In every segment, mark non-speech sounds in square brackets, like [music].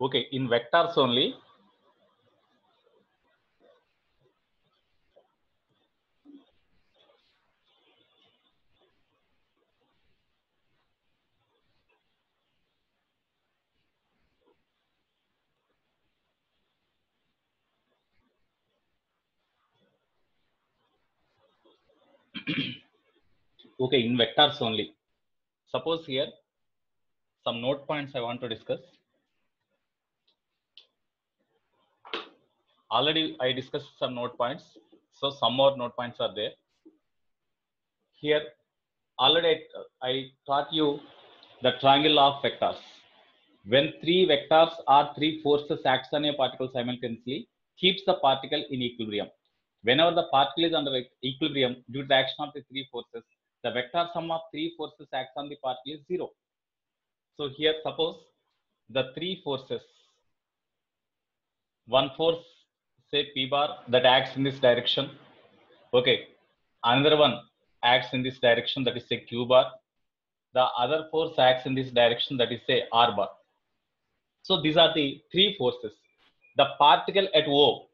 Okay, in vectors only. [clears throat] okay, in vectors only. Suppose here some note points I want to discuss. Already I discussed some note points. So some more note points are there. Here already I, taught you the triangle of vectors. When three vectors or three forces acts on a particle simultaneously, keeps the particle in equilibrium. Whenever the particle is under equilibrium due to the action of the three forces, the vector sum of three forces acts on the particle is zero. So here suppose the three forces, one force say P bar that acts in this direction. Okay, another one acts in this direction that is say Q bar. The other force acts in this direction that is say R bar. So these are the three forces. The particle at O,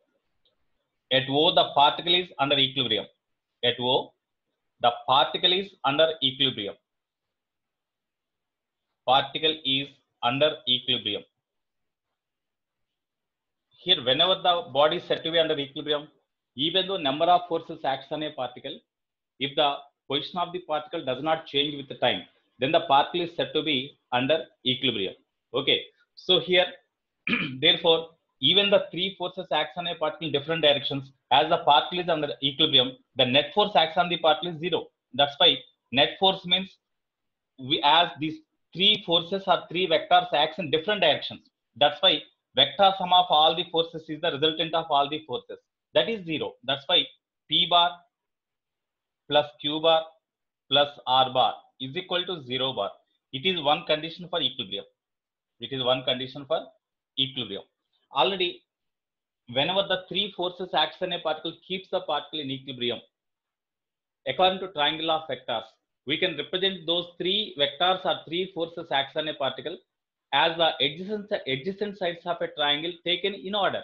at O the particle is under equilibrium. At O, the particle is under equilibrium. Particle is under equilibrium. Here, whenever the body is said to be under equilibrium, even though number of forces acts on a particle, if the position of the particle does not change with the time, then the particle is said to be under equilibrium. Okay. So here, [clears throat] therefore, even the three forces acts on a particle in different directions. As the particle is under equilibrium, the net force acts on the particle is zero. That's why net force means we as these three forces or three vectors acts in different directions. That's why vector sum of all the forces is the resultant of all the forces. That is zero. That's why P bar plus Q bar plus R bar is equal to zero bar. It is one condition for equilibrium. It is one condition for equilibrium. Already, whenever the three forces acts on a particle keeps the particle in equilibrium. According to triangle of vectors, we can represent those three vectors or three forces acts on a particle as the adjacent, adjacent sides of a triangle taken in order.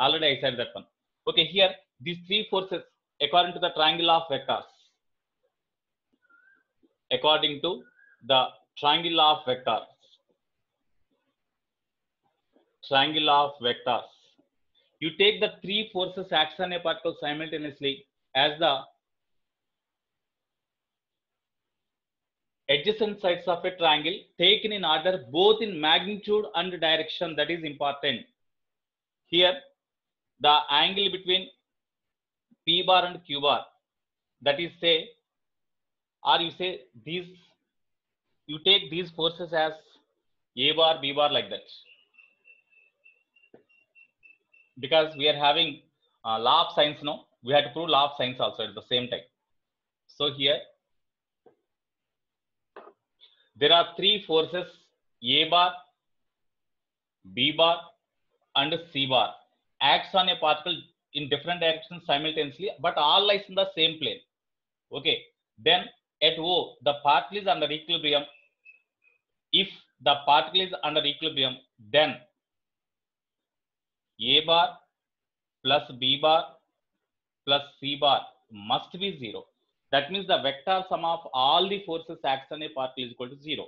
Already I said that one. Okay, here these three forces according to the triangle of vectors. According to the triangle of vectors. Triangle of vectors. You take the three forces acts on a particle simultaneously as the adjacent sides of a triangle taken in order both in magnitude and direction that is important. Here the angle between p bar and q bar that is say or you say these you take these forces as a bar b bar like that. Because we are having uh, law of sines no? We have to prove law of sines also at the same time. So here there are three forces A bar, B bar, and C bar acts on a particle in different directions simultaneously, but all lies in the same plane. Okay. Then at O, the particle is under equilibrium. If the particle is under equilibrium, then A bar plus B bar plus C bar must be zero. That means the vector sum of all the forces acts on a particle is equal to zero.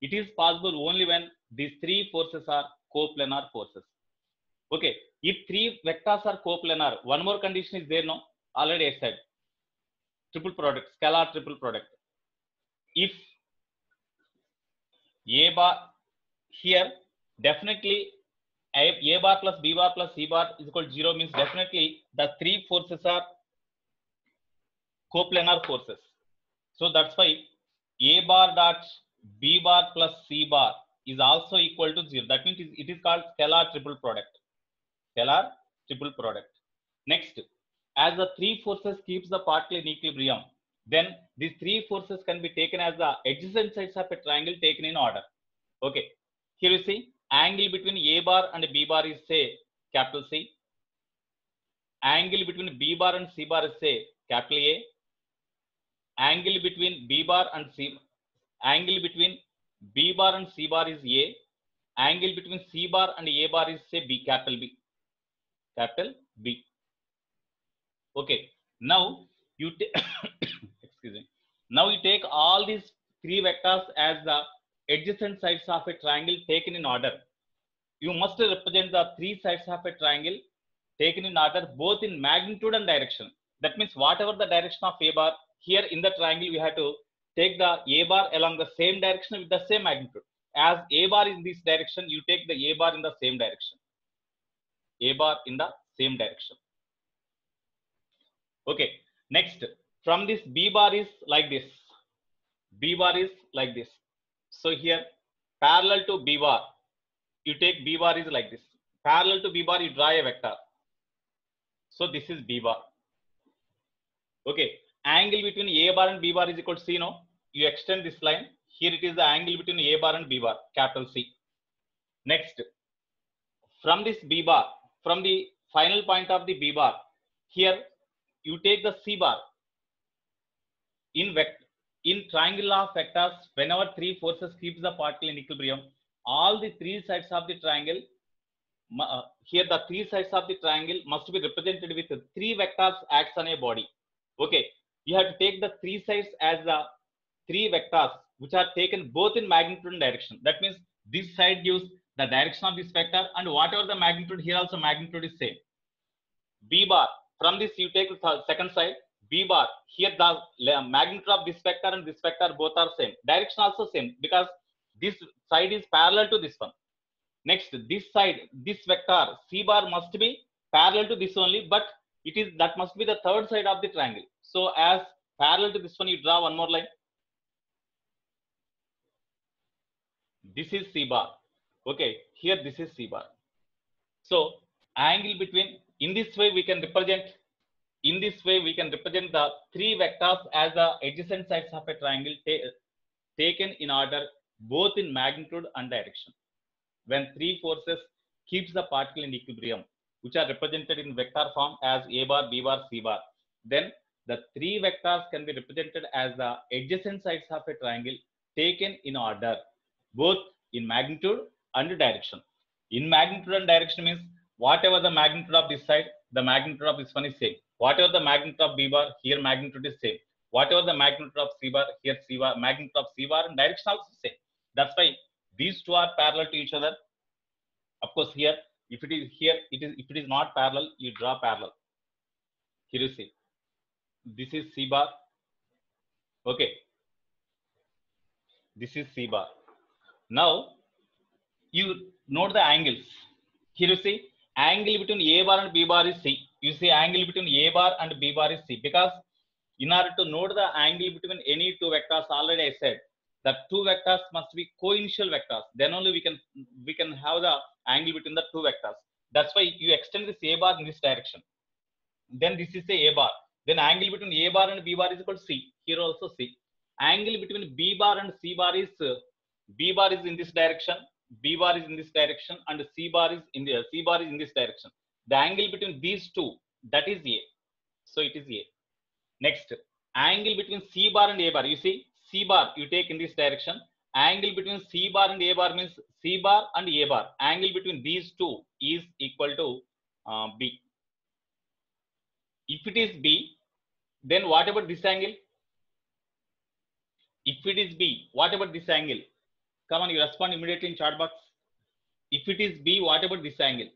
It is possible only when these three forces are coplanar forces. Okay, if three vectors are coplanar, one more condition is there, no? Already I said. Triple product, scalar triple product. If A bar here, definitely A, A bar plus B bar plus C bar is equal to zero means definitely the three forces are coplanar forces. So that's why A bar dot B bar plus C bar is also equal to zero. That means it is called scalar triple product. Scalar triple product. Next, as the three forces keeps the particle in equilibrium, then these three forces can be taken as the adjacent sides of a triangle taken in order. Okay. Here you see angle between A bar and B bar is say capital C. Angle between B bar and C bar is say capital A angle between B bar and C angle between B bar and C bar is A angle between C bar and A bar is say B, capital B. Capital B. Okay. Now you take, [coughs] excuse me. Now you take all these three vectors as the adjacent sides of a triangle taken in order. You must represent the three sides of a triangle taken in order both in magnitude and direction. That means whatever the direction of A bar, here in the triangle we have to take the A bar along the same direction with the same magnitude. As A bar is in this direction, you take the A bar in the same direction. A bar in the same direction. Okay, next from this B bar is like this. B bar is like this. So here parallel to B bar, you take B bar is like this. Parallel to B bar, you draw a vector. So this is B bar. Okay, angle between A bar and B bar is equal to C, no? You extend this line. Here it is the angle between A bar and B bar, capital C. Next, from this B bar, from the final point of the B bar, here you take the C bar. In vector. in triangle of vectors, whenever three forces keeps the particle in equilibrium, all the three sides of the triangle, uh, here the three sides of the triangle must be represented with three vectors acts on a body. Okay, you have to take the three sides as the three vectors which are taken both in magnitude and direction. That means this side gives the direction of this vector and whatever the magnitude here also magnitude is same. B bar from this you take the second side B bar here the magnitude of this vector and this vector both are same. Direction also same because this side is parallel to this one. Next this side this vector C bar must be parallel to this only but it is that must be the third side of the triangle. So as parallel to this one you draw one more line this is C bar. Okay, here this is C bar. So angle between, in this way we can represent, in this way we can represent the three vectors as the adjacent sides of a triangle ta taken in order both in magnitude and direction. When three forces keeps the particle in equilibrium, which are represented in vector form as A bar, B bar, C bar, then the three vectors can be represented as the adjacent sides of a triangle taken in order both in magnitude and direction. In magnitude and direction means whatever the magnitude of this side, the magnitude of this one is same. Whatever the magnitude of B bar, here magnitude is same. Whatever the magnitude of C bar, here C bar, magnitude of C bar and direction also same. That's why these two are parallel to each other. Of course, here, if it is here, it is if it is not parallel, you draw parallel. Here you see. This is C bar. Okay. This is C bar. Now, you note the angles. Here you see angle between A bar and B bar is C. You see angle between A bar and B bar is C because in order to note the angle between any two vectors, already I said that two vectors must be co-initial vectors. Then only we can we can have the angle between the two vectors. That's why you extend this A bar in this direction. Then this is the A bar. Then angle between A bar and B bar is equal to C. Here also C. Angle between B bar and C bar is uh, B bar is in this direction, B bar is in this direction, and C bar is in the C bar is in this direction. The angle between these two, that is A. So it is A. Next, angle between C bar and A bar. You see, C bar you take in this direction. Angle between C bar and A bar means C bar and A bar. Angle between these two is equal to uh, B. If it is B, then what about this angle? If it is B, what about this angle? Come on, you respond immediately in chat box. If it is B, what about this angle?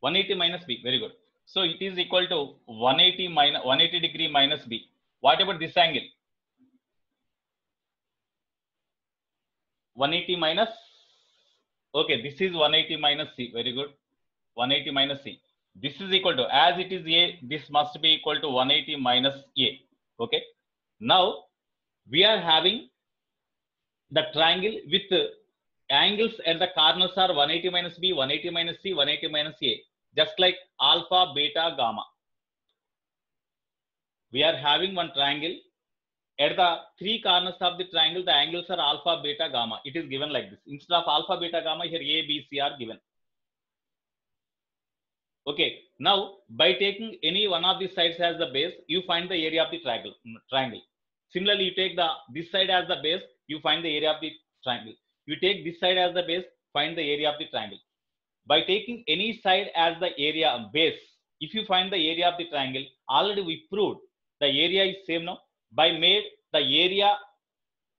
One eighty minus B. Very good. So it is equal to 180 minus 180 degree minus B. What about this angle? 180 minus. Okay, this is 180 minus C. Very good. 180 minus C. This is equal to as it is A. This must be equal to 180 minus A. Okay. Now we are having the triangle with angles at the corners are 180 minus B, 180 minus C, 180 minus A, just like alpha, beta, gamma. We are having one triangle. At the three corners of the triangle, the angles are alpha, beta, gamma. It is given like this. Instead of alpha, beta, gamma, here A, B, C are given. Okay. Now, by taking any one of these sides as the base, you find the area of the triangle. Mm, triangle. Similarly, you take the this side as the base, you find the area of the triangle. You take this side as the base, find the area of the triangle. By taking any side as the area base, if you find the area of the triangle, already we proved the area is same now. By made the area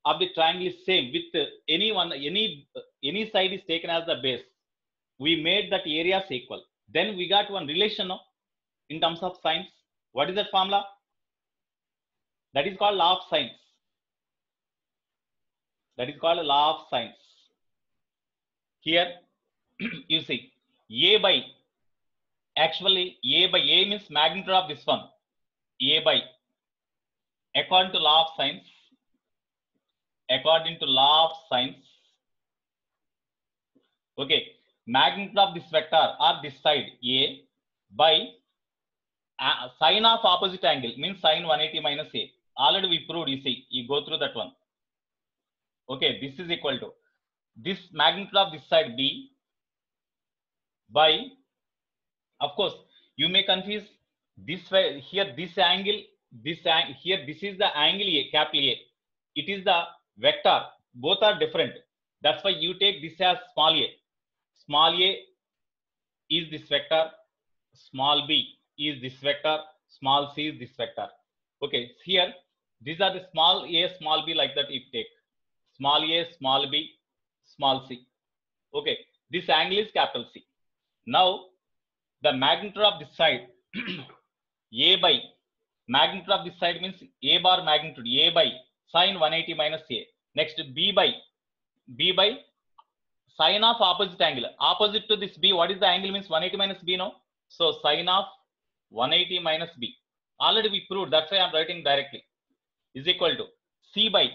of the triangle is same with any one any any side is taken as the base. We made that areas equal. Then we got one relation no? in terms of sines. What is that formula? That is called law of sines. That is called law of sines. Here [clears throat] you see A by actually A by A means magnitude of this one. A by according to law of sines according to law of sines okay magnitude of this vector or this side a by uh, sine of opposite angle means sine 180 minus a. Already we proved you see you go through that one. Okay this is equal to this magnitude of this side b by of course you may confuse this way here this angle this here this is the angle a capital a. It is the vector both are different. That's why you take this as small a small a is this vector small b is this vector small c is this vector. Okay here these are the small a small b like that if take. Small a small b small c. Okay this angle is capital c. Now the magnitude of this side [clears throat] a by magnitude of this side means a bar magnitude a by sine 180 minus a. Next b by b by sine of opposite angle. Opposite to this b what is the angle means 180 minus b no? So sine of 180 minus b. Already we proved that's why i'm writing directly. Is equal to c by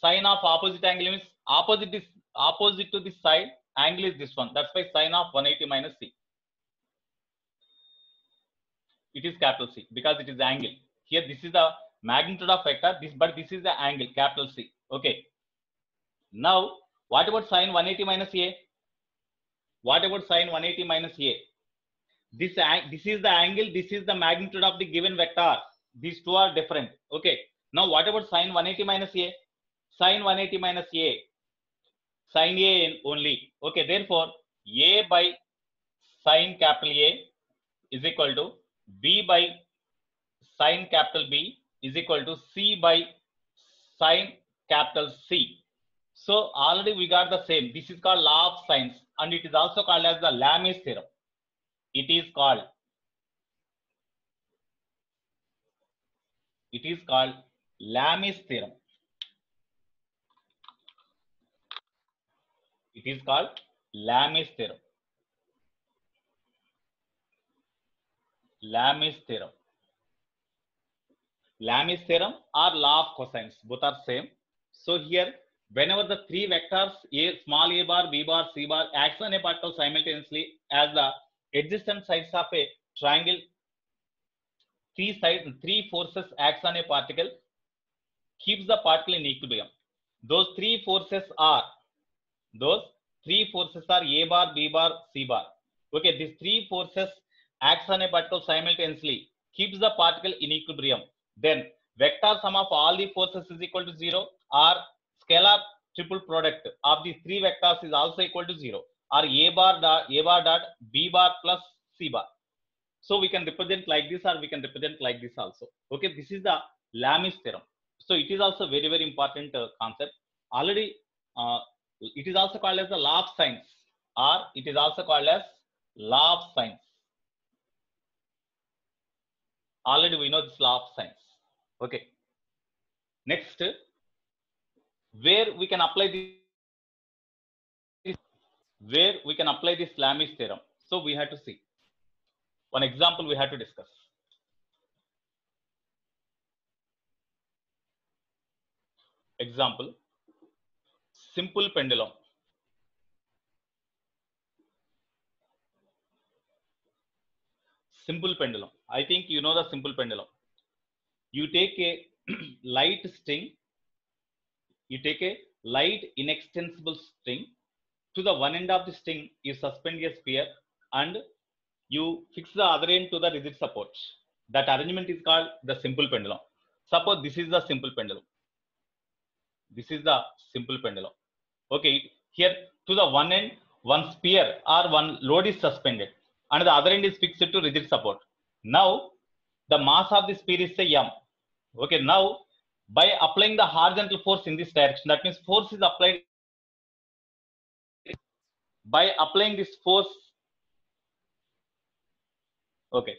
sine of opposite angle means opposite this opposite to this side angle is this one. That's why sine of 180 minus c. It is capital c because it is angle. Here this is the magnitude of vector this but this is the angle capital c. Okay. Now what about sine 180 minus a? What about sine 180 minus a? This this is the angle this is the magnitude of the given vector. These two are different. Okay. Now what about sine 180 minus a? Sine 180 minus a. Sine a only. Okay therefore a by sine capital a is equal to b by sine capital b is equal to c by sine capital c so already we got the same. This is called law of sines and it is also called as the Lami's theorem. It is called it is called Lami's theorem. It is called Lami's theorem. Lami's theorem. Lami's theorem or law of cosines. Both are same. So here whenever the three vectors a small a bar b bar c bar acts on a particle simultaneously as the adjacent sides of a triangle three sides three forces acts on a particle keeps the particle in equilibrium. Those three forces are those three forces are a bar b bar c bar. Okay these three forces acts on a particle simultaneously keeps the particle in equilibrium. Then vector sum of all the forces is equal to zero or scalar triple product of these three vectors is also equal to zero. Or a bar dot a bar dot b bar plus c bar. So we can represent like this or we can represent like this also. Okay this is the Lami's theorem. So it is also very very important uh, concept. Already uh, it is also called as the law of sines or it is also called as law of sines. Already we know this law of sines. Okay. Next where we can apply this where we can apply this Lami's theorem. So we have to see. One example we have to discuss. Example simple pendulum. Simple pendulum. I think you know the simple pendulum. You take a [clears throat] light string you take a light inextensible string. To the one end of the string you suspend a spear and you fix the other end to the rigid support that arrangement is called the simple pendulum. Suppose this is the simple pendulum. This is the simple pendulum. Okay here to the one end one spear or one load is suspended and the other end is fixed to rigid support. Now the mass of the spear is say m. Okay now by applying the horizontal force in this direction. That means force is applied by applying this force okay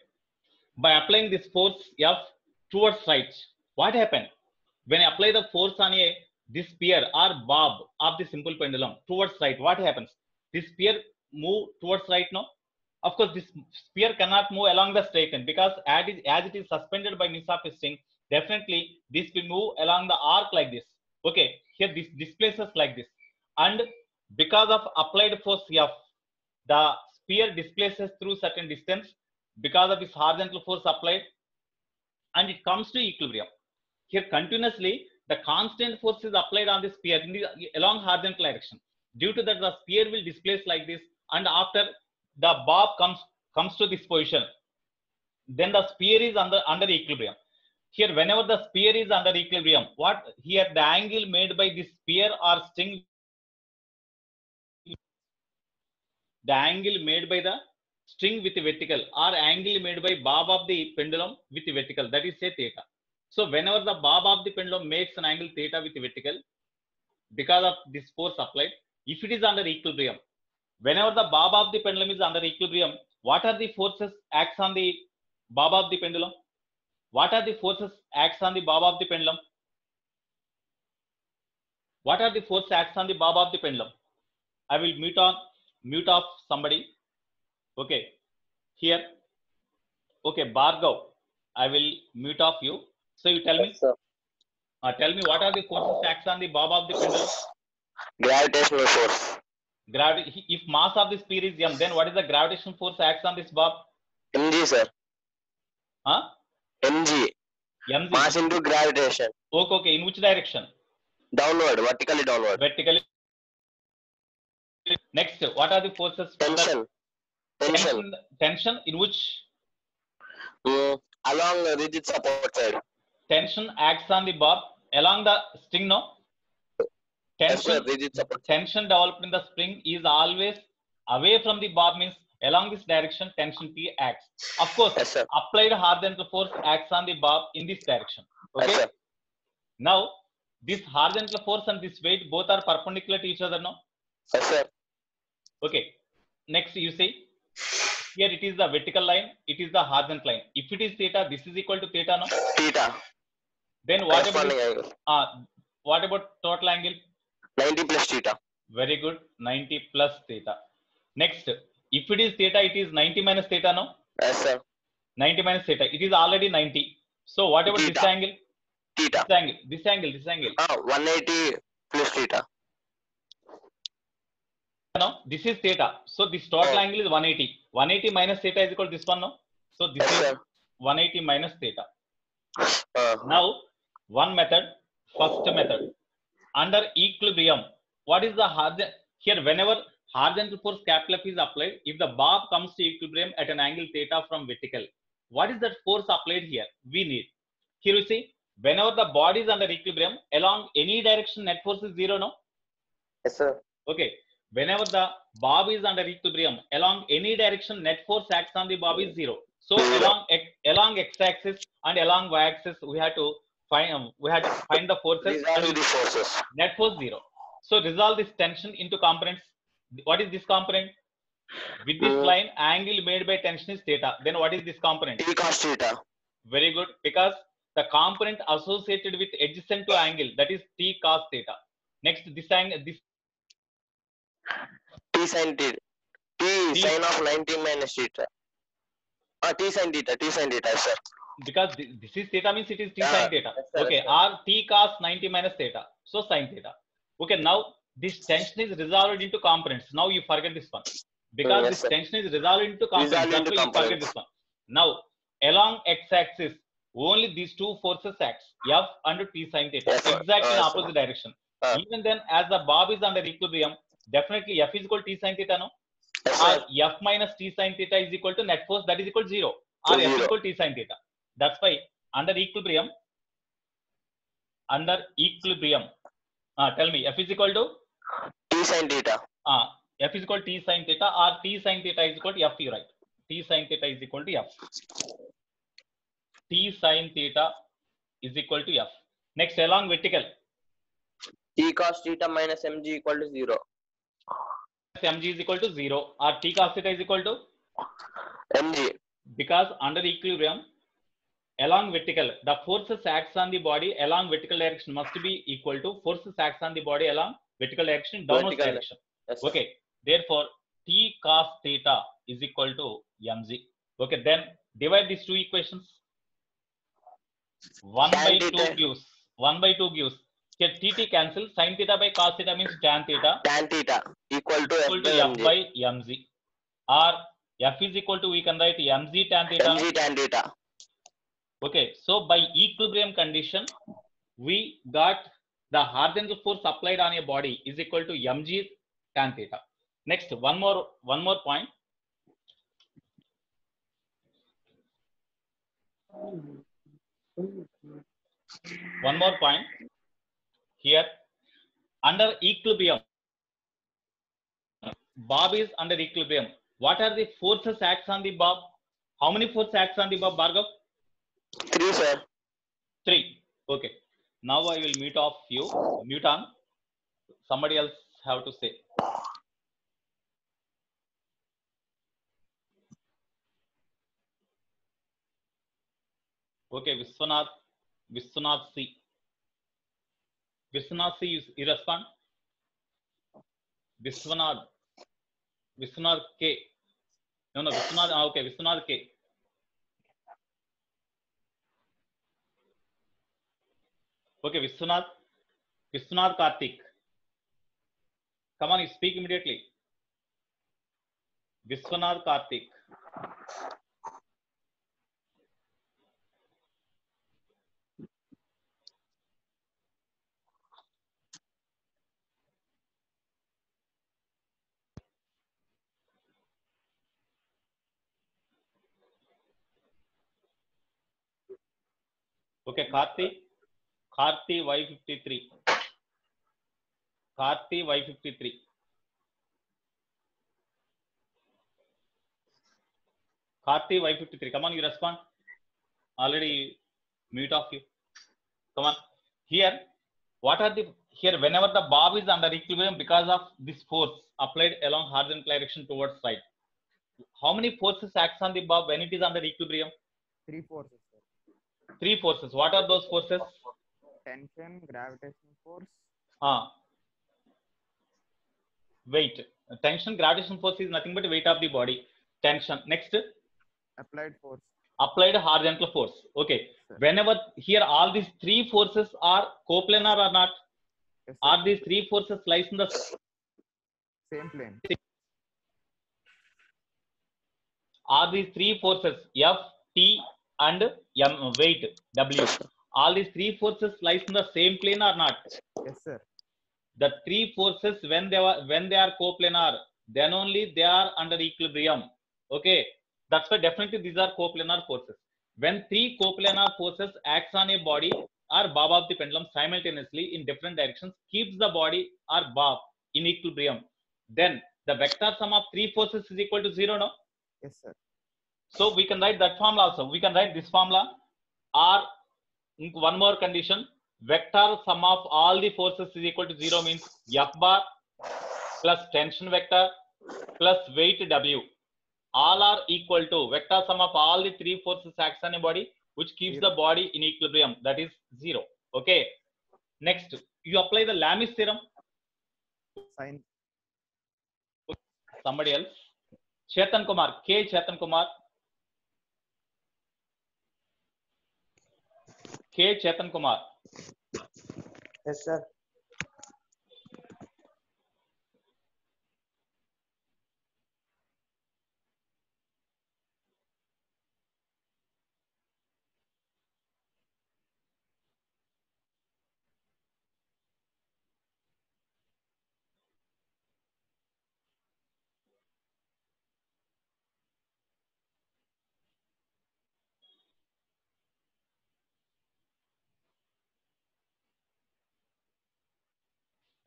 by applying this force f towards right. What happened? When i apply the force on a this spear or bob of the simple pendulum towards right what happens? This spear move towards right now of course this spear cannot move along the straight line because as as it is suspended by means of a string definitely this will move along the arc like this. Okay here this displaces like this. And because of applied force f the spear displaces through certain distance because of this horizontal force applied and it comes to equilibrium. Here continuously the constant force is applied on the spear in the along horizontal direction. Due to that the spear will displace like this and after the bob comes comes to this position then the spear is under under equilibrium here whenever the spear is under equilibrium what here the angle made by this spear or string? The angle made by the string with the vertical or angle made by bob of the pendulum with the vertical that is say theta. So whenever the bob of the pendulum makes an angle theta with the vertical because of this force applied if it is under equilibrium whenever the bob of the pendulum is under equilibrium what are the forces acts on the bob of the pendulum what are the forces acts on the bob of the pendulum? What are the forces acts on the bob of the pendulum? I will mute on mute off somebody. Okay. Here. Okay Bhargav i will mute off you. So you tell me. Sir. uh, tell me what are the forces acts on the bob of the pendulum? Gravitational force. gravity if mass of the sphere is m then what is the gravitational force acts on this bob? Mg, sir. huh Mg. mg Mass into gravitation. okay okay in which direction Downward, vertically downward. vertically next what are the forces Tension. Tension. tension tension in which Mm, along the rigid support side. tension acts on the bob along the string no Yes, sir. tension Rigid support. tension developed in the spring is always away from the bob means along this direction tension p acts of course Yes, applied horizontal force acts on the bob in this direction Yes, okay sir. now this horizontal force and this weight both are perpendicular to each other no Yes, sir. okay next you see here it is the vertical line it is the horizontal line if it is theta this is equal to theta no Theta. then what about angle. uh, what about total angle 90 plus theta. very good 90 plus theta next if it is theta it is 90 minus theta no? Yes, sir. 90 minus theta. It is already 90 so what about this angle Theta. this angle this angle this angle Ah, 180 plus theta. no this is theta. So this total Oh. angle is 180 180 minus theta is equal to this one no? So this Yes, is sir. 180 minus theta. Uh, now one method first method. Under equilibrium what is the horizon here whenever horizontal force capital F is applied. If the bob comes to equilibrium at an angle theta from vertical what is that force applied here? We need. Here you see whenever the body is under equilibrium along any direction net force is zero no? Yes, sir. okay. Whenever the bob is under equilibrium along any direction net force acts on the bob is zero. So along x along x-axis and along y-axis we have to find um, we have to find the forces. Resolve the forces. net force zero. So resolve this tension into components what is this component with this Hmm. line angle made by tension is theta then what is this component T cos theta. very good because the component associated with adjacent to angle that is t cos theta next this angle this T sin theta. T T- sin of 90 minus theta. Ah, T sin theta. T sin theta, sir. because this is theta means it is t Yeah, sin theta yes, sir, okay yes, sir. or t cos 90 minus theta so sin theta okay now this tension is resolved into components now you forget this one because yes, this sir. tension is resolved into components Resolved into you forget this one now along x-axis only these two forces act, f and t sin theta Yes, sir. exactly in Yes, sir. opposite direction Uh. even then as the bob is under equilibrium definitely f is equal to T sine theta no Yes, or f minus T sine theta is equal to net force that is equal to zero or f Zero. equal to T sine theta. That's why under equilibrium, under equilibrium. Uh, tell me, F is equal to T sin theta. uh, F is equal to T sin theta or T sin theta is equal to F, you write. T sin theta is equal to F. T sin theta is equal to F. Next, along vertical, T cos theta minus mg equal to 0. mg is equal to 0 or T cos theta is equal to mg. because under equilibrium, along vertical, the forces acts on the body along vertical direction must be equal to forces acts on the body along vertical direction, downward Vertical. direction. Yes. Okay. Therefore, T cos theta is equal to mg. Okay. Then divide these two equations. 1 by 2 gives. 1 by 2 gives. Here tt cancel. Sin theta by cos theta means tan theta Tan theta equal to equal to by f by mg. Or f is equal to we can write mg tan theta. mg tan theta. Okay. So by equilibrium condition, we got the horizontal force applied on a body is equal to mg tan theta. Next, one more one more point. One more point here. Under equilibrium, Bob is under equilibrium. What are the forces acts on the Bob? How many forces acts on the Bob, Bhargav? 3 sir. Three. Okay. Now I will mute off you. Mute on. Somebody else have to say. Okay, Viswanath. Viswanath C. Viswanath C, you, you respond. Viswanath. Viswanath K. No, no, Viswanath. ah, Okay, Viswanath K. Okay Viswanath Viswanath Karthik come on speak immediately Viswanath Karthik okay Karthik Karthi. Karthi Y53. Karthi Y53. Karthi Y53. Come on, you respond. Already mute off you. Come on. Here, what are the here whenever the bob is under equilibrium because of this force applied along horizontal direction towards right. How many forces acts on the bob when it is under equilibrium? Three forces, sir. Three forces. What are those forces? Tension, gravitational force, Ah. Weight. Tension, gravitational force is nothing but weight of the body. Tension. Next, applied force. applied horizontal force. Okay. Sir. Whenever here all these three forces are coplanar or not, Yes, are these three forces lies in the Same plane. are these three forces F, T, and M weight W. All these three forces lies in the same plane or not? Yes, sir. the three forces when they are when they are coplanar then only they are under equilibrium okay that's why definitely these are coplanar forces when three coplanar forces acts on a body or bob of the pendulum simultaneously in different directions keeps the body or bob in equilibrium then the vector sum of three forces is equal to zero no Yes, sir. so we can write that formula also. We can write this formula or one more condition. Vector sum of all the forces is equal to zero means F bar plus tension vector plus weight W. All are equal to vector sum of all the three forces acts on a body which keeps the body in equilibrium. That is zero. Okay. Next, you apply the Lami's theorem. Somebody else. Chetan Kumar. K. Chetan Kumar. K. Chetan Kumar. Yes, sir.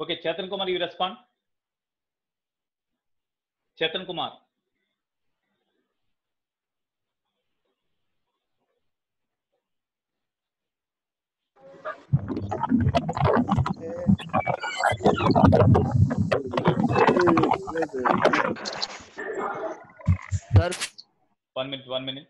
Okay, Chetan Kumar, you respond. Chetan Kumar. Sir, One minute, one minute.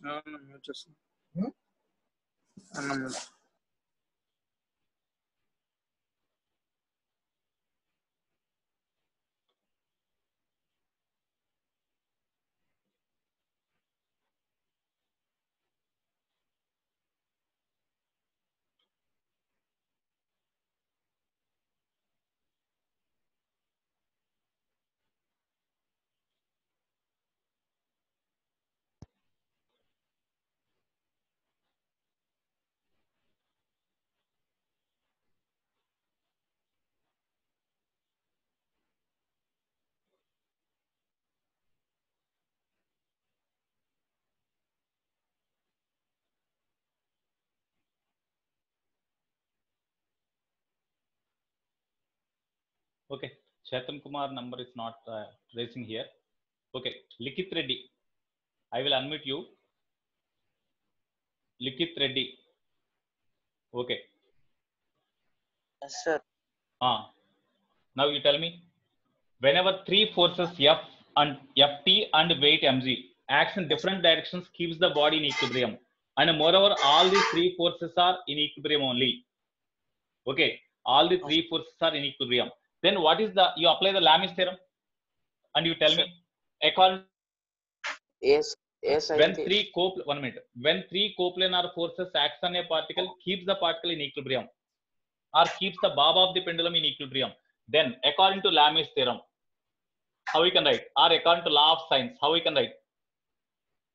No, no muchas. ¿No? No, no muchas. Okay, Chetan Kumar number is not uh, raising here. Okay, Likith Reddy. I will unmute you. Likith Reddy. Okay. Yes, sir. Ah. Now you tell me. Whenever three forces F and Ft and weight mg acts in different directions keeps the body in equilibrium. And moreover, all these three forces are in equilibrium only. Okay. All the three forces are in equilibrium. Then what is the you apply the Lami's theorem and you tell me. According Yes, yes, I when think. three cop one minute. When three coplanar forces acts on a particle keeps the particle in equilibrium. Or keeps the bob of the pendulum in equilibrium. Then according to Lami's theorem how we can write? Or according to law of sines how we can write?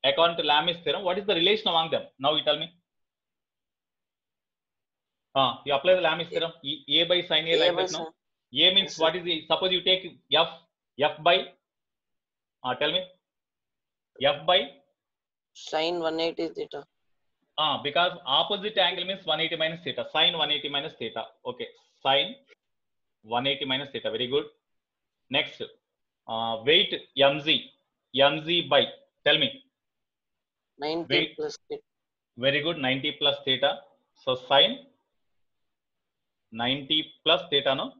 According to Lami's theorem what is the relation among them? Now you tell me. Ah, you apply the Lami's theorem a by sine a A like that no a means what is the suppose you take f f by uh, tell me f by Sine 180 theta. Ah, uh, because opposite angle means 180 minus theta. Sine 180 minus theta. Okay. Sine 180 minus theta. Very good. Next. Uh, weight mz. mz by. Tell me. 90 Wait. plus theta. Very good. 90 plus theta. So sine 90 plus theta, no?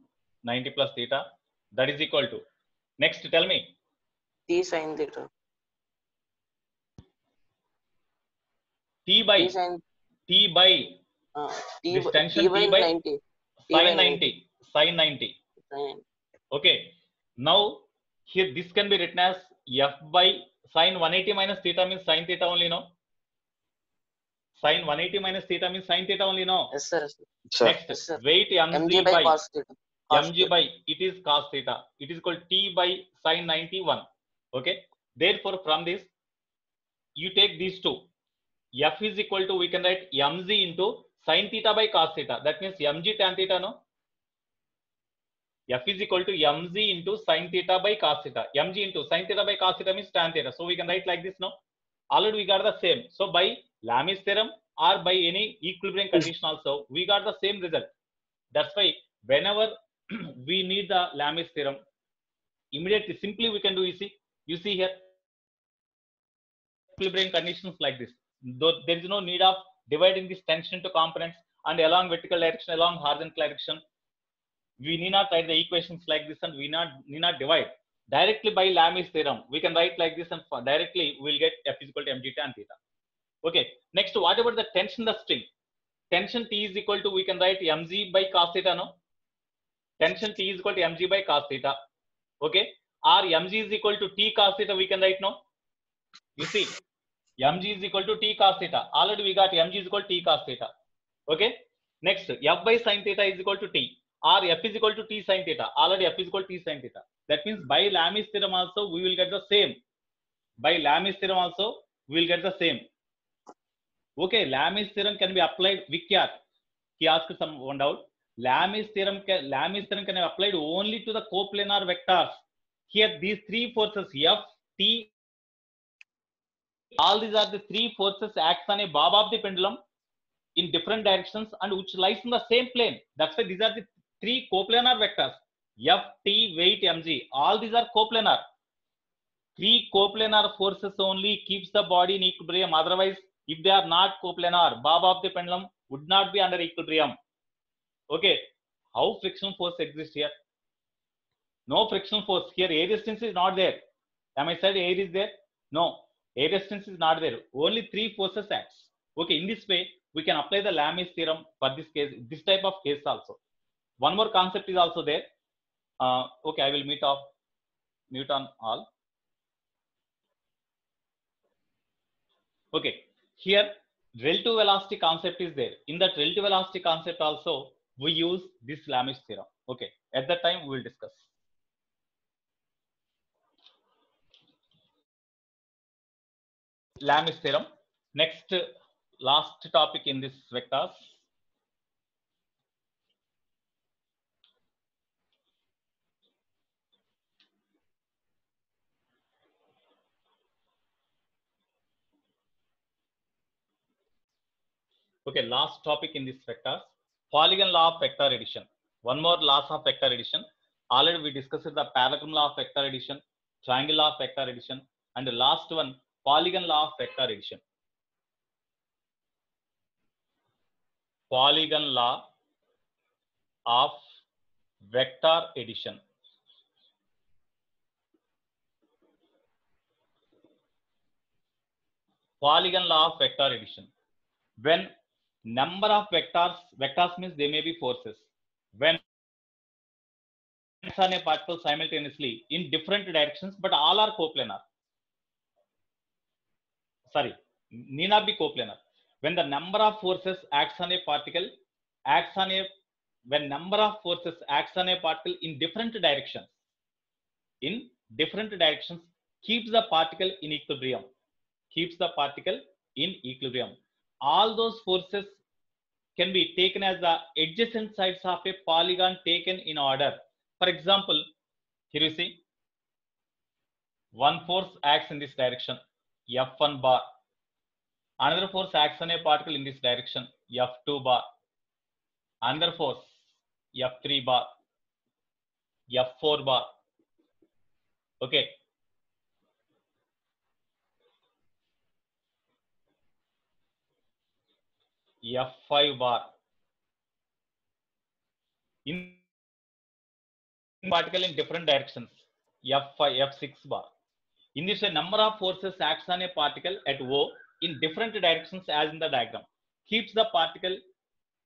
90 plus theta. That is equal to. Next, tell me. T sine theta. T by. T sine. T by. Uh, T, This tension T by T by 90. T by Sine 90. Sine 90. Sine. Okay. Now here this can be written as f by sine 180 minus theta means sine theta only no. Sine 180 minus theta means sine theta only no. Yes, sir. yes, sir. Sir. Next Yes, sir. weight mg, mg by, by cos theta. Mg by it is cos theta. It is called t by sine 91. Okay. Therefore from this you take these two. F is equal to we can write mg into sine theta by cos theta. That means mg tan theta no. F is equal to mg into sine theta by cos theta. mg into sine theta by cos theta means tan theta. So we can write like this now. Already we got the same. So by Lami's theorem or by any equilibrium condition also, we got the same result. That's why whenever [clears throat] we need the Lami's theorem, immediately simply we can do see, you see here equilibrium conditions like this. Though there is no need of dividing this tension to components and along vertical direction, along horizontal direction, we need not write the equations like this and we not need not divide directly by Lami's theorem. We can write like this and directly we'll get F is equal to mg tan theta. Okay. Next, what about the tension the string? Tension T is equal to we can write mg by cos theta. No. Tension T is equal to mg by cos theta. Okay. Or mg is equal to T cos theta. We can write now. You see, mg is equal to T cos theta. Already we got mg is equal to T cos theta. Okay. Next, f by sin theta is equal to T. or f is equal to t sin theta. Already f is equal to t sin theta. That means by Lami's theorem also we will get the same. By Lami's theorem also we will get the same. Okay, Lami's theorem can be applied. Vikyat, he asked some one doubt. Lami's theorem can Lami's theorem can be applied only to the coplanar vectors. Here these three forces F, T, all these are the three forces acts on a bob of the pendulum in different directions and which lies in the same plane. That's why these are the three coplanar vectors. F, T, weight, mg. All these are coplanar. Three coplanar forces only keeps the body in equilibrium. Otherwise, if they are not coplanar, bob of the pendulum would not be under equilibrium. Okay. How friction force exists here? No friction force. Here air resistance is not there. Am I said air is there? No. Air resistance is not there. Only three forces acts. Okay. In this way, we can apply the Lami's theorem for this case, this type of case also. One more concept is also there. Uh, okay, I will meet off, mute on all. Okay, here relative velocity concept is there. In that relative velocity concept also, we use this Lami's theorem. Okay, at that time we will discuss. Lami's theorem. Next, last topic in this vectors. Okay, last topic in this vectors, polygon law of vector addition. One more laws of vector addition. Already we discussed the parallelogram law of vector addition, triangle law of vector addition, and the last one, polygon law of vector addition. Polygon law of vector addition. Polygon law of vector addition. When number of vectors, vectors means they may be forces. When on a particle simultaneously in different directions, but all are coplanar. Sorry, need not be coplanar. When the number of forces acts on a particle, acts on a when number of forces acts on a particle in different directions, in different directions, keeps the particle in equilibrium. Keeps the particle in equilibrium. All those forces can be taken as the adjacent sides of a polygon taken in order. For example, here you see one force acts in this direction, F1 bar. Another force acts on a particle in this direction, F2 bar. Another force, F3 bar, F4 bar. Okay. F5 bar. In particle in different directions, F5, F6 bar. In this way, number of forces acts on a particle at O in different directions as in the diagram. Keeps the particle,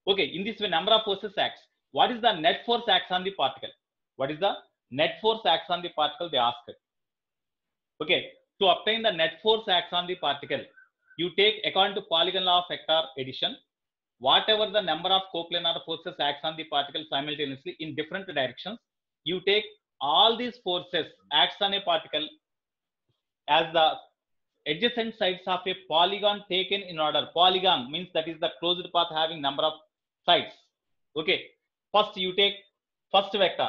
okay, in this way, number of forces acts. What is the net force acts on the particle? What is the net force acts on the particle? They ask it. Okay, to obtain the net force acts on the particle, you take according to polygon law of vector addition, whatever the number of coplanar forces acts on the particle simultaneously in different directions, you take all these forces acts on a particle as the adjacent sides of a polygon taken in order. Polygon means that is the closed path having number of sides. Okay. First you take first vector.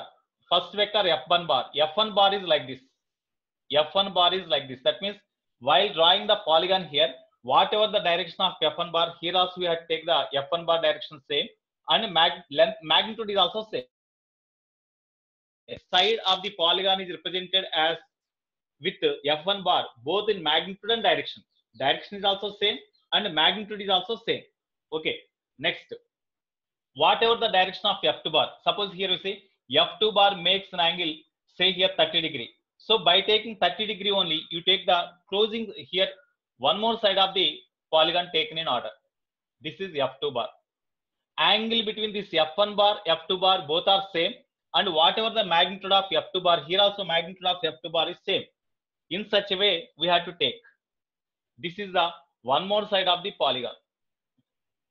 First vector F1 bar. F1 bar is like this. F1 bar is like this. That means while drawing the polygon here, whatever the direction of F1 bar, here also we have to take the F1 bar direction same and mag length magnitude is also same. Side of the polygon is represented as with F1 bar both in magnitude and direction. Direction is also same and magnitude is also same. Okay. Next, whatever the direction of F2 bar, suppose here you say F2 bar makes an angle, say here 30 degree. So by taking 30 degree only, you take the closing here one more side of the polygon taken in order. This is F2 bar. Angle between this F1 bar, F2 bar, both are same. And whatever the magnitude of F2 bar, here also magnitude of F2 bar is same. In such a way, we have to take. This is the one more side of the polygon.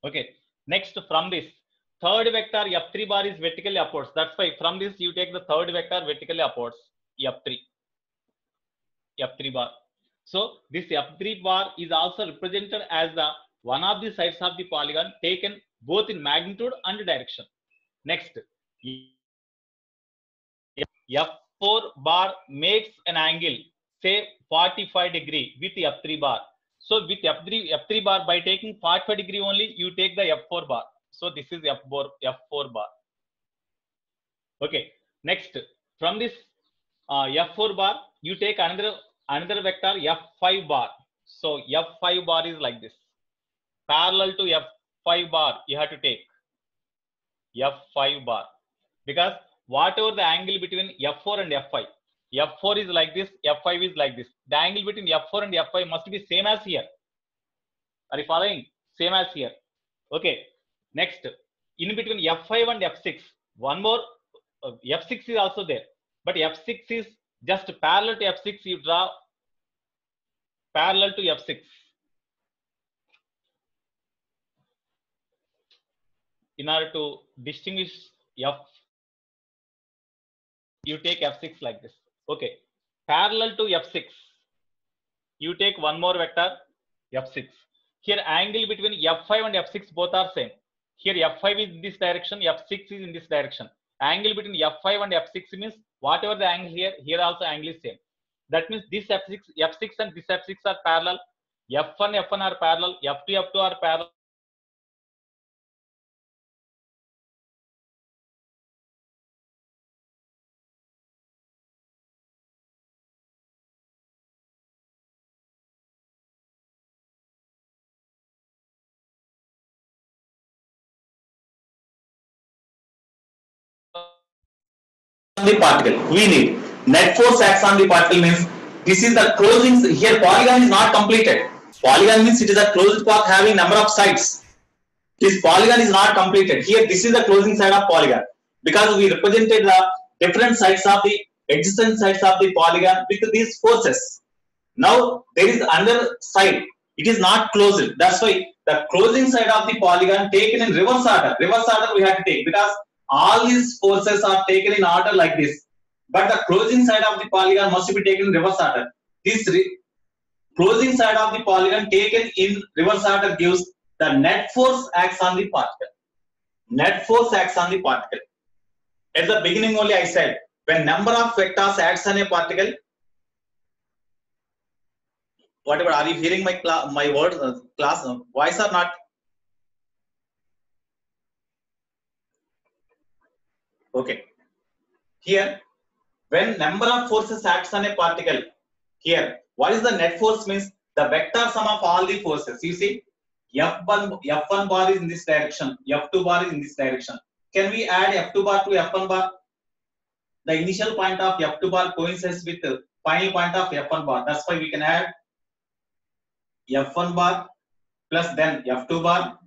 Okay. Next, from this, third vector f3 bar is vertically upwards. That's why from this you take the third vector vertically upwards, f3, f3 bar. So this f3 bar is also represented as the one of the sides of the polygon taken both in magnitude and direction. Next, f4 bar makes an angle say 45 degree with f3 bar. So with f3 f3 bar by taking 45 degree only you take the f4 bar. So this is f4 f4 bar. Okay. Next from this uh, f4 bar you take another another vector f5 bar. So f5 bar is like this. Parallel to f5 bar you have to take f5 bar. Because whatever the angle between f4 and f5 f4 is like this f5 is like this. The angle between f4 and f5 must be same as here. Are you following? Same as here. Okay next. In between f5 and f6 one more uh, f6 is also there. But f6 is just parallel to f6 you draw parallel to f6 in order to distinguish f you take f6 like this. Okay. Parallel to f6 you take one more vector f6 here angle between f5 and f6 both are same. Here f5 is in this direction f6 is in this direction angle between f5 and f6 means whatever the angle here here also angle is same. That means this f6 f6 and this f6 are parallel. F1 f1 are parallel. F2 f2 are parallel the particle. We need net force acts on the particle means this is the closing here polygon is not completed. Polygon means it is a closed path having number of sides. This polygon is not completed. Here this is the closing side of polygon because we represented the different sides of the adjacent sides of the polygon with these forces. Now there is another side. It is not closed. That's why the closing side of the polygon taken in reverse order. Reverse order we have to take because all these forces are taken in order like this. But the closing side of the polygon must be taken in reverse order. This re- closing side of the polygon taken in reverse order gives the net force acts on the particle. Net force acts on the particle. At the beginning only I said when number of vectors acts on a particle. Whatever, are you hearing my cla- my words, uh, class uh, voice or not? Okay. Here, when number of forces acts on a particle, here, what is the net force means? The vector sum of all the forces. You see, F1, F1 bar is in this direction, F2 bar is in this direction. Can we add F2 bar to F1 bar? The initial point of F2 bar coincides with the final point of F1 bar. That's why we can add F1 bar plus then F2 bar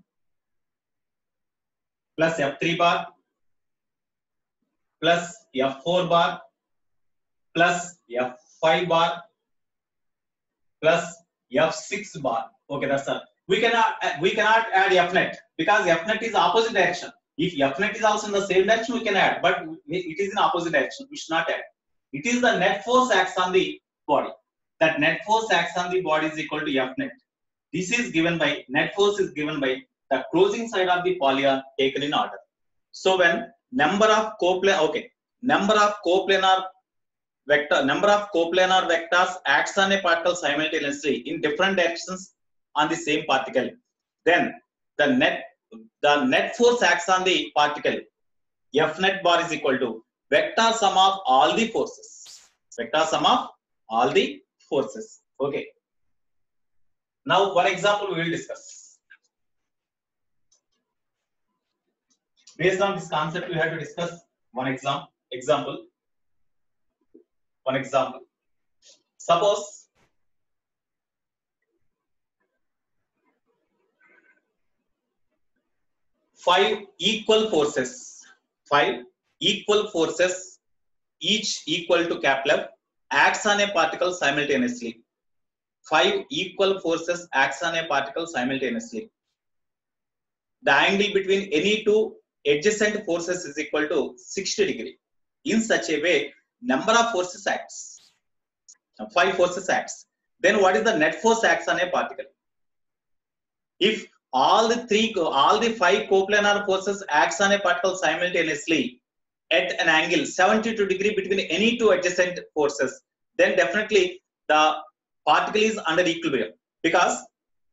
plus F3 bar plus F4 bar plus F5 bar plus F6 bar. Okay, that's all. We cannot uh, we cannot add Fnet because net is opposite direction. If Fnet is also in the same direction, we can add, but it is in opposite direction. We should not add. It is the net force acts on the body. That net force acts on the body is equal to Fnet. This is given by net force is given by the closing side of the polygon taken in order. So when number of coplanar okay. Number of coplanar vector number of coplanar vectors acts on a particle simultaneously in different directions on the same particle. Then the net the net force acts on the particle f net bar is equal to vector sum of all the forces. Vector sum of all the forces okay. Now one example we will discuss based on this concept we have to discuss one exam example. One example. Suppose five equal forces five equal forces each equal to F acts on a particle simultaneously. Five equal forces acts on a particle simultaneously. The angle between any two adjacent forces is equal to 60 degree. In such a way number of forces acts. Five forces acts. Then what is the net force acts on a particle? If all the three all the five coplanar forces acts on a particle simultaneously at an angle 72 degree between any two adjacent forces then definitely the particle is under equilibrium. Because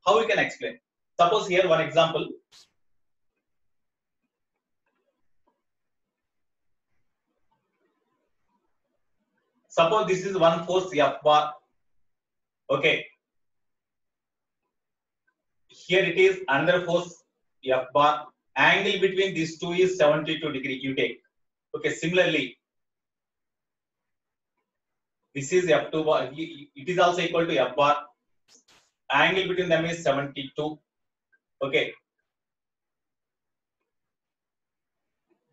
how we can explain? Suppose here one example suppose this is one force f bar. Okay. Here it is another force f bar. Angle between these two is 72 degree. You take. Okay similarly this is f2 bar. It is also equal to f bar. Angle between them is 72 okay.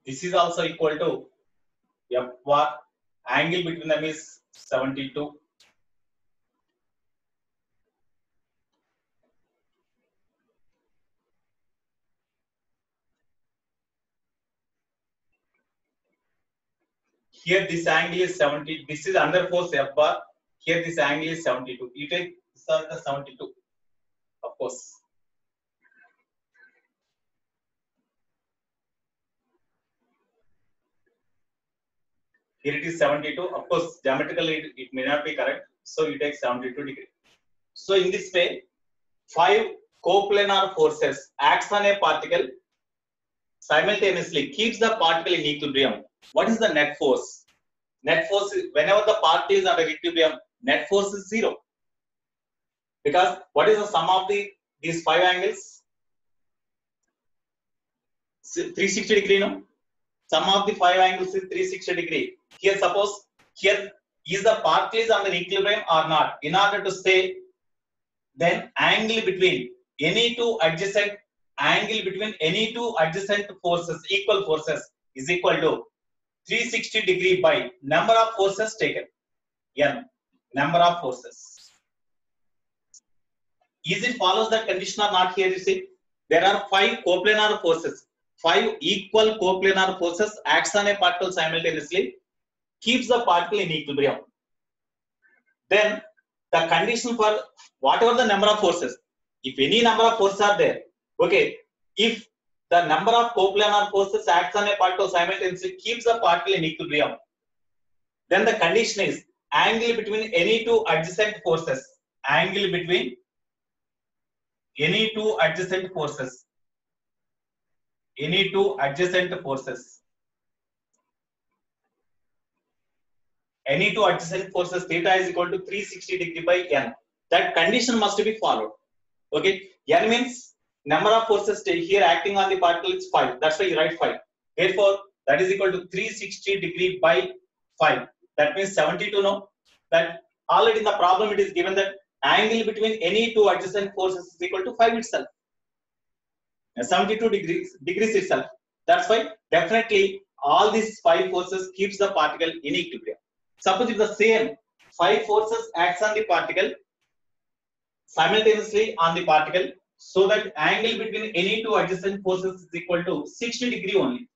This is also equal to f bar angle between them is 72 here this angle is 70 this is under force f bar. Here this angle is 72 you take the 72 of course here it is 72 of course geometrically it, it may not be correct. So you take 72 degree. So in this way five coplanar forces acts on a particle simultaneously keeps the particle in equilibrium. What is the net force? Net force is, whenever the particle is under equilibrium net force is zero. Because what is the sum of the these five angles? 360 degree no? Sum of the five angles is 360 degree here suppose here is the particle is under equilibrium or not. In order to say then angle between any two adjacent angle between any two adjacent forces equal forces is equal to 360 degree by number of forces taken. N number of forces. Is it follows that condition or not here you see? There are five coplanar forces. Five equal coplanar forces acts on a particle simultaneously keeps the particle in equilibrium. Then the condition for whatever the number of forces if any number of forces are there okay if the number of coplanar forces acts on a particle simultaneously keeps the particle in equilibrium then the condition is angle between any two adjacent forces angle between any two adjacent forces any two adjacent forces any two adjacent forces theta is equal to 360 degree by n. That condition must be followed. Okay? N means number of forces here acting on the particle is 5 that's why you write 5 therefore that is equal to 360 degree by 5 that means 72 no? That already in the problem it is given that angle between any two adjacent forces is equal to 5 itself. Uh, 72 degrees degrees itself. That's why definitely all these five forces keeps the particle in equilibrium suppose if the same five forces acts on the particle simultaneously on the particle so that angle between any two adjacent forces is equal to 60 degree only.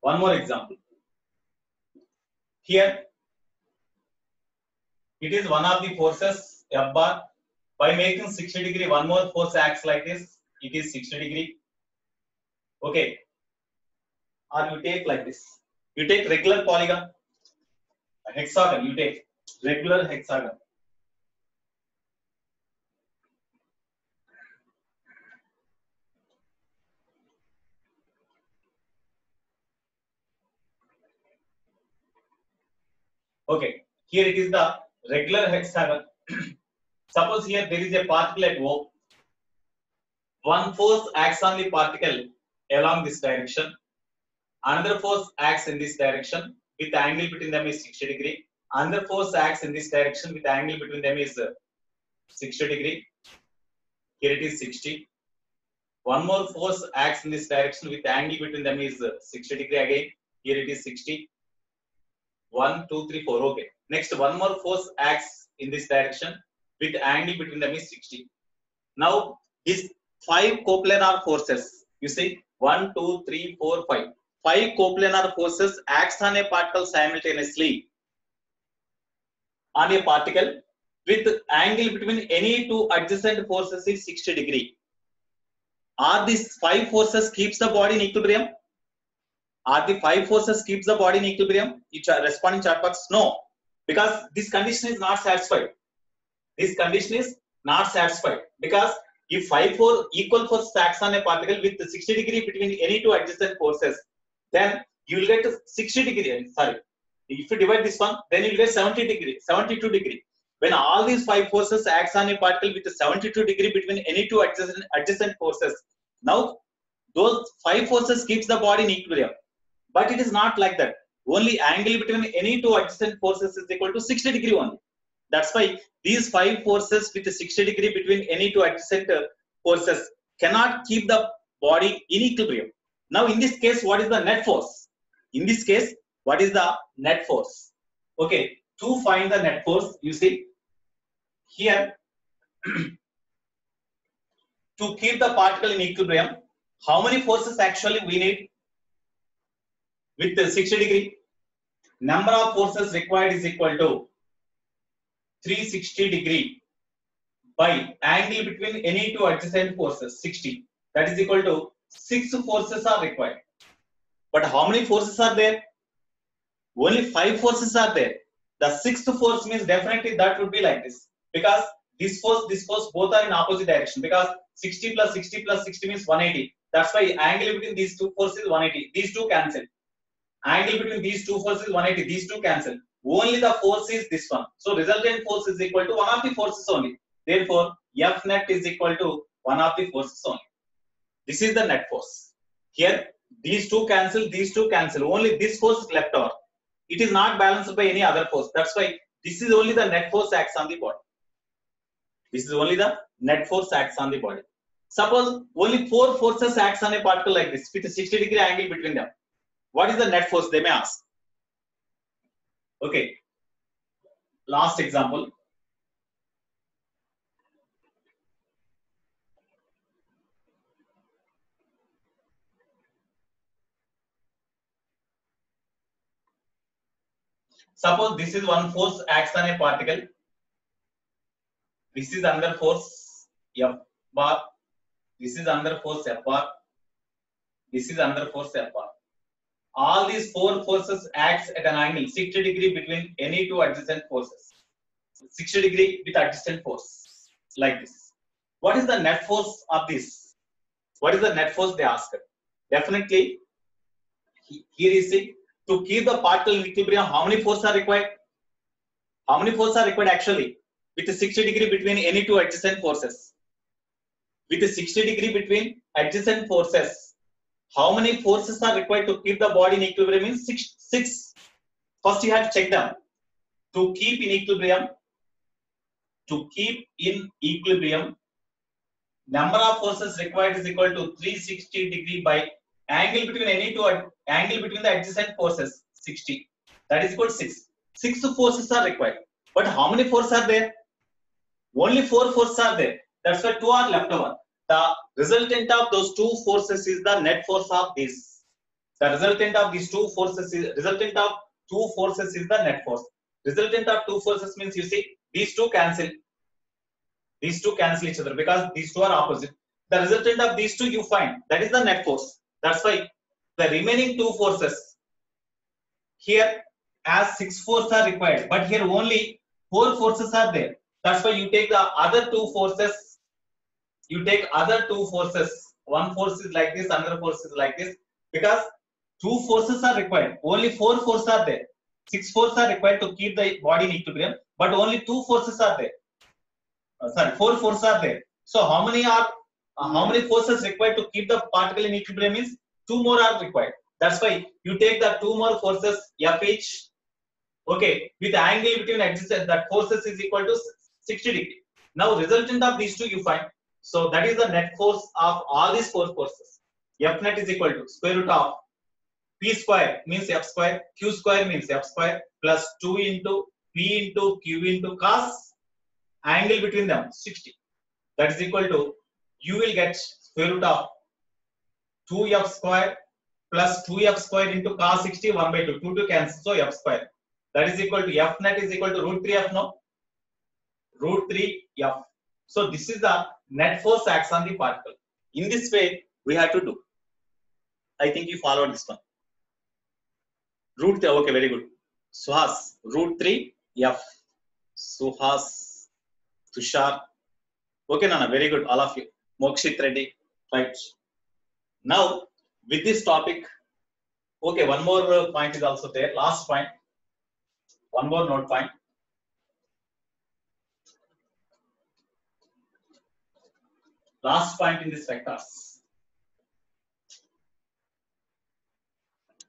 One more example. Here it is one of the forces f bar. By making 60 degree one more force acts like this it is 60 degree. Okay or you take like this. You take regular polygon. A hexagon you take regular hexagon. Okay here it is the regular hexagon. [clears throat] Suppose here there is a particle at o. One force acts on the particle along this direction another force acts in this direction with angle between them is 60 degree. Another force acts in this direction with angle between them is uh, 60 degree. Here it is 60 one more force acts in this direction with angle between them is uh, 60 degree again. Here it is 60 one two three four. Okay. Next one more force acts in this direction with angle between them is 60 now these five coplanar forces. You see, one, two, three, four, five. Five coplanar forces acts on a particle simultaneously on a particle with angle between any two adjacent forces is 60 degree. Are these five forces keeps the body in equilibrium? Are the five forces keeps the body in equilibrium? You cha- respond in chat box. No, because this condition is not satisfied. This condition is not satisfied because if five four equal forces acts on a particle with 60 degree between any two adjacent forces, then you will get 60 degree. Sorry, if you divide this one, then you will get 70 degree, 72 degree. When all these five forces acts on a particle with a 72 degree between any two adjacent adjacent forces, now those five forces keeps the body in equilibrium. But it is not like that. Only angle between any two adjacent forces is equal to 60 degree only. That's why these five forces with a 60 degree between any two adjacent uh, forces cannot keep the body in equilibrium. Now, in this case, what is the net force? In this case, what is the net force? Okay, to find the net force, you see here [clears throat] to keep the particle in equilibrium, how many forces actually we need with the 60 degree? Number of forces required is equal to 360 degree by angle between any two adjacent forces 60 that is equal to six forces are required. But how many forces are there? Only five forces are there. The sixth force means definitely that would be like this. Because this force this force both are in opposite direction. Because 60 plus 60 plus 60 means 180 that's why angle between these two forces 180 these two cancel. Angle between these two forces 180 these two cancel. Only the force is this one. So resultant force is equal to one of the forces only. Therefore, F net is equal to one of the forces only. This is the net force. Here, these two cancel, these two cancel. Only this force is left over. It is not balanced by any other force. That's why this is only the net force acts on the body. This is only the net force acts on the body. Suppose only four forces acts on a particle like this with a 60 degree angle between them. What is the net force? They may ask. Okay. Last example. Suppose this is one force acts on a particle. This is under force F bar. This is under force F bar. This is under force F bar all these four forces acts at an angle 60 degree between any two adjacent forces 60 degree with adjacent force like this what is the net force of this what is the net force they ask definitely here is it to keep the particle in equilibrium how many forces are required? How many forces are required actually? With a 60 degree between any two adjacent forces. With a 60 degree between adjacent forces how many forces are required to keep the body in equilibrium? Means six First, you have to check them. To keep in equilibrium to keep in equilibrium number of forces required is equal to 360 degree by angle between any two angle between the adjacent forces 60 that is equal to 6 six forces are required. But how many forces are there? Only four forces are there. That's why two are left over. The resultant of those two forces is the net force of this. The resultant of these two forces is resultant of two forces is the net force. Resultant of two forces means you see these two cancel. These two cancel each other because these two are opposite. The resultant of these two you find. That is the net force. That's why the remaining two forces here as six forces are required but here only four forces are there. That's why you take the other two forces you take other two forces. One force is like this another force is like this because two forces are required. Only four forces are there. Six forces are required to keep the body in equilibrium but only two forces are there. Uh, sorry four forces are there. So how many are uh, how many forces required to keep the particle in equilibrium means two more are required that's why you take the two more forces f each okay with angle between adjacent that forces is equal to 60 degree now resultant of these two you find so that is the net force of all these four forces. F net is equal to square root of P square means F square, Q square means F square plus 2 into P into Q into cos angle between them 60. That is equal to you will get square root of 2f square plus 2f square into cos 60 1 by 2 2 to cancel so f square. That is equal to f net is equal to root 3 f no? Root 3 f. So this is the net force acts on the particle. In this way we have to do. I think you followed this one. Root 3 okay very good. Suhas root 3 f. Suhas tushar. Okay nana very good. All of you. Mokshit reddy right now with this topic okay one more uh, point is also there. Last point. One more note point. Last point in this vectors.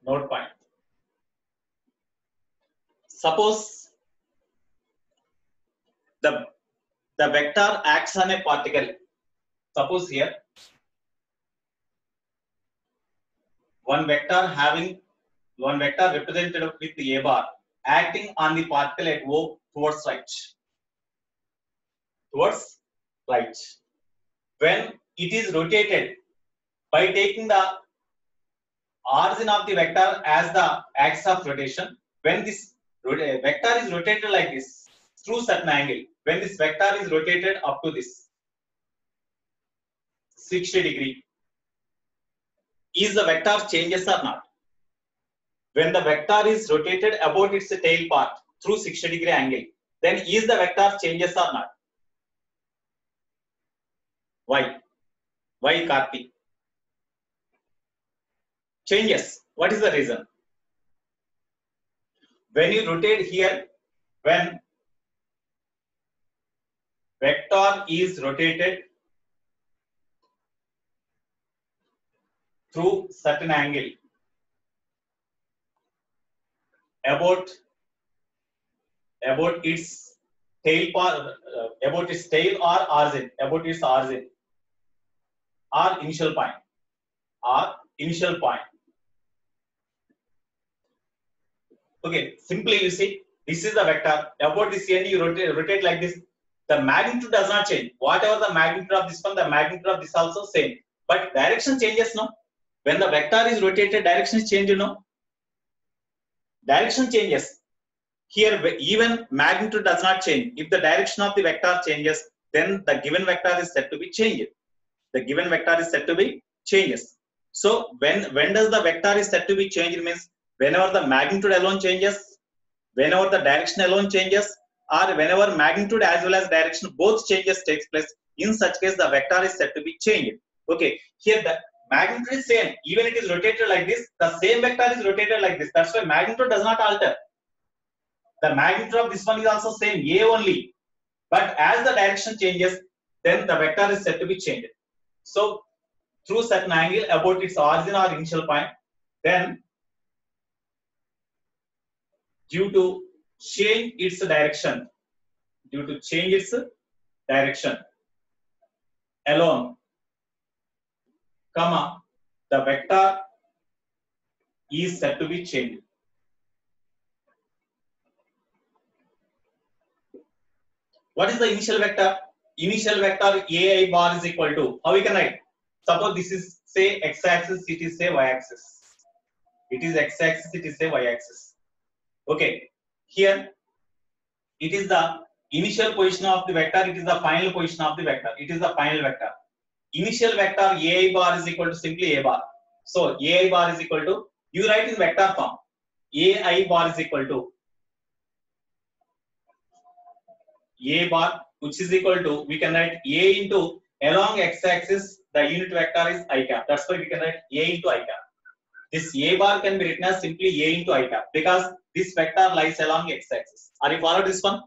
Note point. Suppose the the vector acts on a particle. Suppose here one vector having one vector represented with a bar acting on the particle at O towards right. Towards right. When it is rotated by taking the origin of the vector as the axis of rotation when this uh, vector is rotated like this through certain angle when this vector is rotated up to this 60 degree is the vector changes or not. When the vector is rotated about its tail part through 60 degree angle then is the vector changes or not? Why why karti changes. What is the reason? When you rotate here when vector is rotated through certain angle. About about its tail uh, about its tail or origin about its origin or initial point or initial point. Okay simply you see this is the vector. About this end you rotate, rotate like this. The magnitude does not change. Whatever the magnitude of this one the magnitude of this also same. But direction changes no when the vector is rotated direction is changed know. direction changes. Here even magnitude does not change. If the direction of the vector changes then the given vector is said to be changed. The given vector is said to be changes. So when when does the vector is said to be changed means whenever the magnitude alone changes whenever the direction alone changes or whenever magnitude as well as direction both changes takes place in such case the vector is said to be changed. Okay here the magnitude is same. Even it is rotated like this the same vector is rotated like this. That's why magnitude does not alter. The magnitude of this one is also same a only. But as the direction changes then the vector is said to be changed. So through certain angle about its origin or initial point then due to change its direction due to change its direction alone comma the vector is said to be changed. What is the initial vector? Initial vector ai bar is equal to how we can write? Suppose this is say x axis it is say y axis it is x axis it is say y axis okay here it is the initial position of the vector it is the final position of the vector it is the final vector initial vector ai bar is equal to simply a bar. So ai bar is equal to you write in vector form. Ai bar is equal to a bar which is equal to we can write a into along x axis the unit vector is i cap. That's why we can write a into i cap. This a bar can be written as simply a into i cap because this vector lies along x axis. Are you followed this one?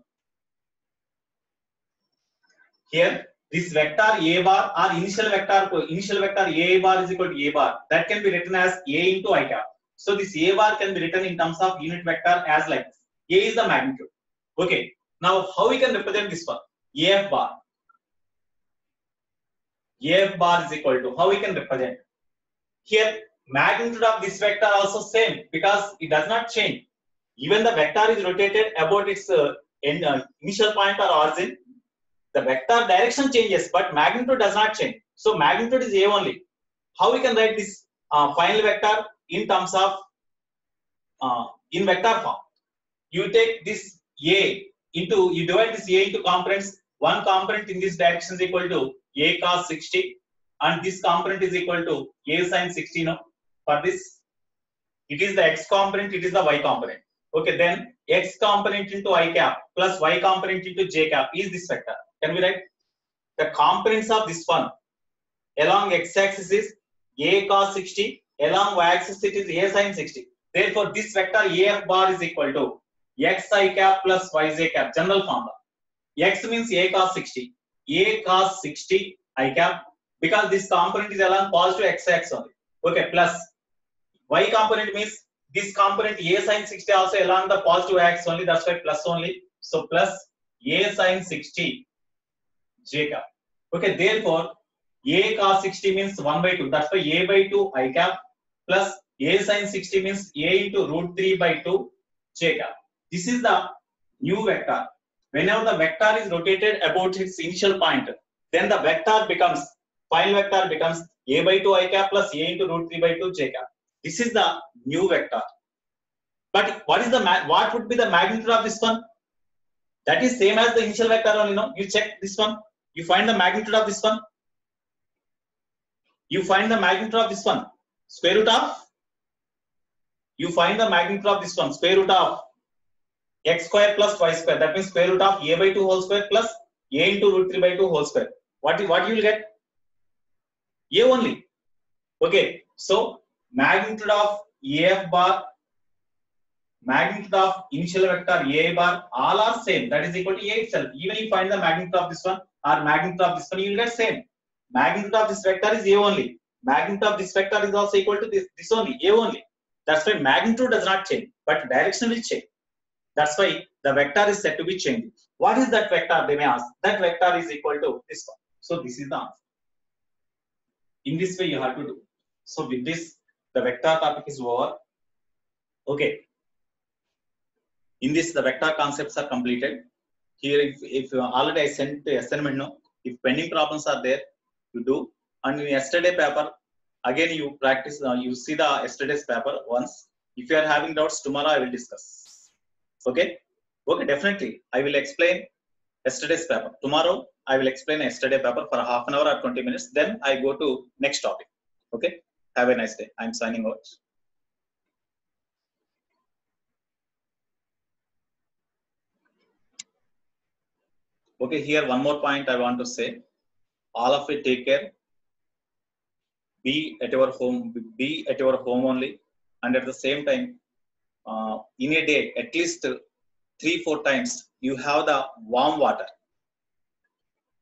Here this vector a bar or initial vector initial vector a bar is equal to a bar. That can be written as a into i cap. So this a bar can be written in terms of unit vector as like this. A is the magnitude. Okay. Now how we can represent this one? Af bar. Af bar is equal to how we can represent? Here magnitude of this vector also same because it does not change. Even the vector is rotated about its uh, in, uh, initial point or origin the vector direction changes but magnitude does not change So magnitude is A only. How we can write this uh, final vector in terms of uh, in vector form? You take this A into you divide this A into components. One component in this direction is equal to A cos 60, and this component is equal to A sin 60. No, for this it is the x component, it is the y component. Okay, then x component into i cap plus y component into j cap is this vector. Can we write the components of this one along x-axis is a cos 60, along y-axis it is a sin 60. Therefore, this vector af bar is equal to x i cap plus yj cap, general formula. x means a cos 60, a cos 60 i cap because this component is along positive x-axis only. Okay, plus y component means this component a sin 60 also along the positive axis only, that's why plus only. So plus a sin 60 j cap. Okay, therefore a cos 60 means 1 by 2. That's why a by 2 i cap plus a sin 60 means a into root 3 by 2 j cap. This is the new vector. Whenever the vector is rotated about its initial point, then the vector becomes, final vector becomes a by 2 i cap plus a into root 3 by 2 j cap. This is the new vector. But what is the what would be the magnitude of this one? That is same as the initial vector only. No, you check this one. You find the magnitude of this one. You find the magnitude of this one. Square root of. You find the magnitude of this one. Square root of x square plus y square. That means square root of a by 2 whole square plus a into root 3 by 2 whole square. What, what you will get? A only. Okay. So magnitude of AF bar, magnitude of initial vector A bar, all are same. That is equal to A itself. Even if find the magnitude of this one or magnitude of this one, you will get same. Magnitude of this vector is A only. Magnitude of this vector is also equal to this, this only, A only. That's why magnitude does not change, but direction will change. That's why the vector is said to be changing. What is that vector? They may ask. That vector is equal to this one. So this is the answer. In this way, you have to do. So with this, the vector topic is over. Okay. In this, the vector concepts are completed. Here, if, if uh, already I sent the assignment, no, if pending problems are there, you do. And in yesterday paper, again you practice, uh, you see the yesterday's paper once. If you are having doubts, tomorrow I will discuss. Okay? Okay, definitely. I will explain yesterday's paper. Tomorrow, I will explain yesterday paper for half an hour or 20 minutes. Then I go to next topic. Okay? Have a nice day. I'm signing out. Okay, here one more point I want to say. All of it take care. Be at your home, be at your home only. And at the same time, uh, in a day, at least three, four times, you have the warm water.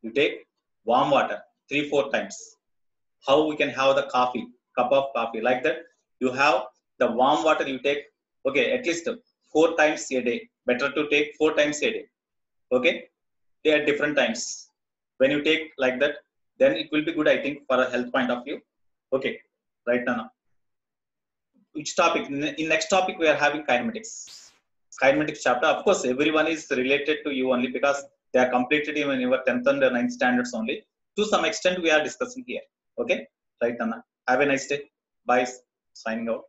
You take warm water three, four times. How we can have the coffee, cup of coffee like that. You have the warm water you take, okay, at least four times a day. Better to take four times a day. Okay, they are different times. When you take like that, then it will be good, I think, for a health point of view. Okay, right now. Which topic? In next topic, we are having kinematics. Kinematics chapter. Of course, everyone is related to you only because they are completed even in your 10th and 9th standards only. To some extent, we are discussing here. Okay, right, Anna. Have a nice day. Bye. Signing out.